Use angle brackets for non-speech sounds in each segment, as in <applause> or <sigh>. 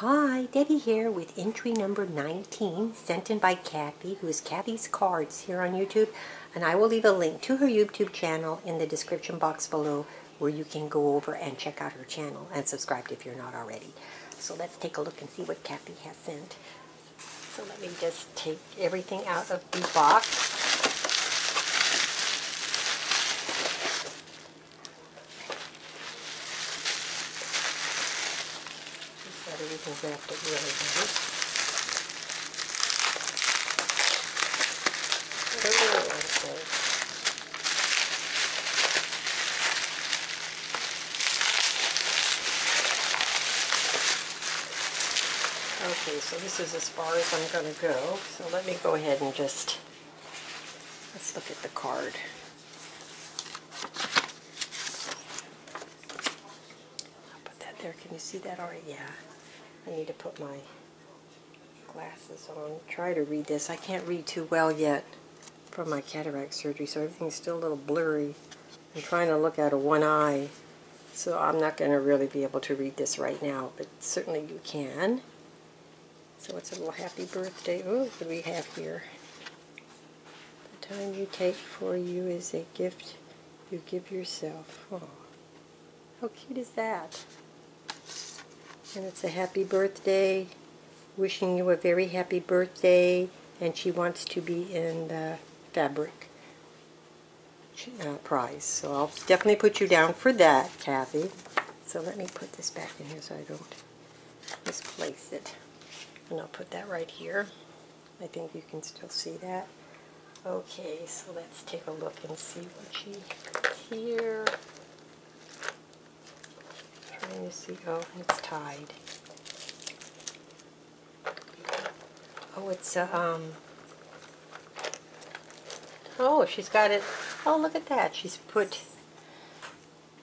Hi, Debbie here with entry number 19, sent in by Kathy, who is Kathy's Cards here on YouTube. And I will leave a link to her YouTube channel in the description box below where you can go over and check out her channel and subscribe if you're not already. So let's take a look and see what Kathy has sent. So let me just take everything out of the box. Got everything wrapped up really nice. Oh, okay. Okay, so this is as far as I'm going to go. So let me go ahead and just, let's look at the card. I'll put that there. Can you see that already? Yeah. I need to put my glasses on. Try to read this. I can't read too well yet from my cataract surgery, so everything's still a little blurry. I'm trying to look out of one eye, so I'm not going to really be able to read this right now, but certainly you can. So it's a little happy birthday. Oh, what do we have here? The time you take for you is a gift you give yourself. Oh, how cute is that? And it's a happy birthday, wishing you a very happy birthday, and she wants to be in the fabric uh, prize. So I'll definitely put you down for that, Kathy. So let me put this back in here so I don't misplace it. And I'll put that right here. I think you can still see that. Okay, so let's take a look and see what she here. Trying to see, oh, it's tied. Oh, it's, uh, um, oh, she's got it, oh, look at that. She's put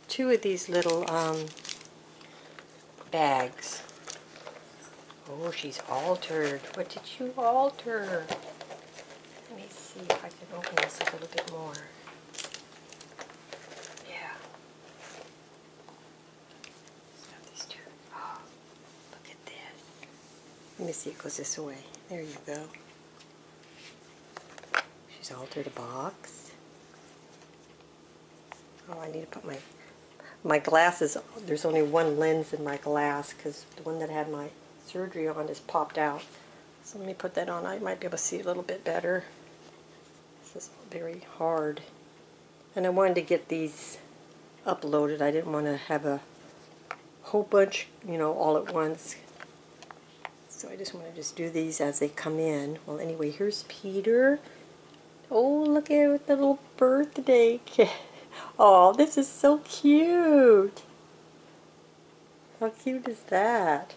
two of these little, um, bags. Oh, she's altered. What did you alter? Let me see if I can open this up a little bit more. Yeah. It's got these two. Oh, look at this. Let me see, it goes this way. There you go. She's altered a box. Oh, I need to put my my glasses. There's only one lens in my glass because the one that had my surgery on is popped out. So let me put that on. I might be able to see a little bit better. This is very hard. And I wanted to get these uploaded. I didn't want to have a whole bunch, you know, all at once. So I just want to just do these as they come in. Well, anyway, here's Peter. Oh, look at the little birthday cake. <laughs> Oh, this is so cute. How cute is that?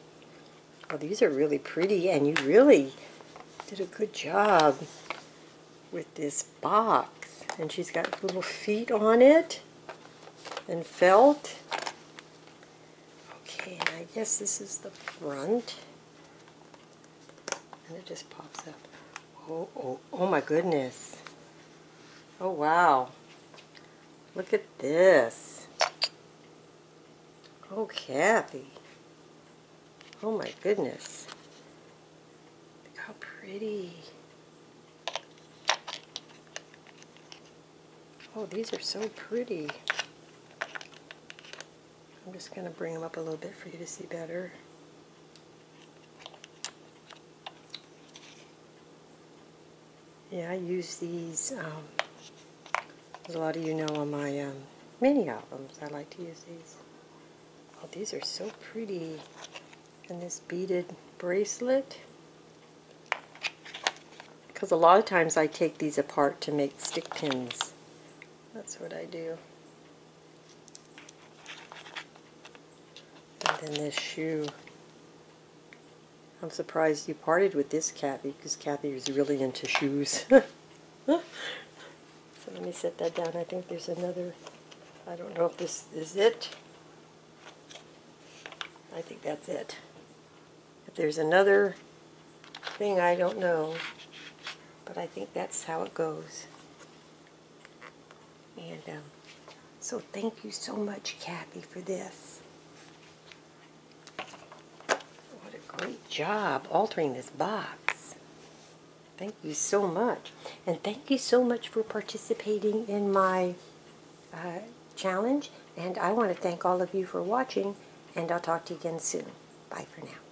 Oh, these are really pretty, and you really did a good job with this box. And she's got little feet on it and felt. Okay, and I guess this is the front. And it just pops up. Oh, oh, oh my goodness. Oh, wow. Look at this. Oh, Kathy. Oh my goodness. Look how pretty. Oh, these are so pretty. I'm just going to bring them up a little bit for you to see better. Yeah, I use these, um, as a lot of you know on my um, mini albums, I like to use these. Oh, these are so pretty. And this beaded bracelet. Because a lot of times I take these apart to make stick pins. That's what I do. And then this shoe. I'm surprised you parted with this Kathy, because Kathy is really into shoes. <laughs> so let me set that down. I think there's another, I don't know if this is it. I think that's it. If there's another thing, I don't know. But I think that's how it goes. And um, so thank you so much, Kathy, for this. A job altering this box. Thank you so much. And thank you so much for participating in my uh, challenge. And I want to thank all of you for watching. And I'll talk to you again soon. Bye for now.